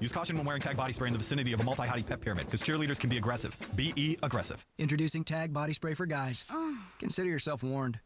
Use caution when wearing Tag body spray in the vicinity of a multi-hottie pet pyramid, because cheerleaders can be aggressive. Be aggressive. Introducing Tag body spray for guys. Consider yourself warned.